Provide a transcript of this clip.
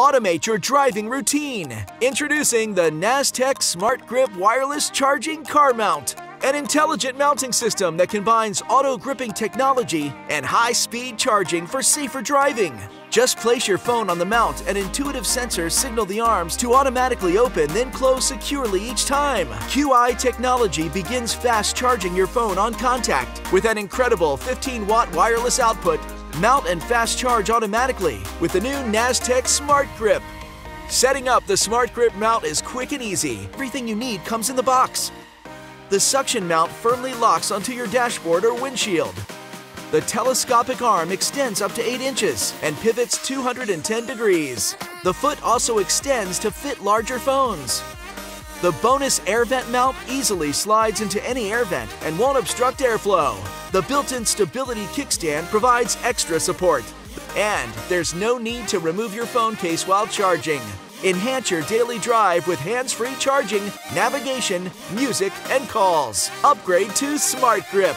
Automate your driving routine. Introducing the Naztech Smart Grip Wireless Charging Car Mount. An intelligent mounting system that combines auto gripping technology and high speed charging for safer driving. Just place your phone on the mount and intuitive sensors signal the arms to automatically open then close securely each time. QI technology begins fast charging your phone on contact with an incredible 15 watt wireless output. Mount and fast charge automatically with the new Naztech Smart Grip. Setting up the Smart Grip mount is quick and easy. Everything you need comes in the box. The suction mount firmly locks onto your dashboard or windshield. The telescopic arm extends up to 8 inches and pivots 210 degrees. The foot also extends to fit larger phones. The bonus air vent mount easily slides into any air vent and won't obstruct airflow. The built-in stability kickstand provides extra support. And there's no need to remove your phone case while charging. Enhance your daily drive with hands-free charging, navigation, music, and calls. Upgrade to Smart Grip.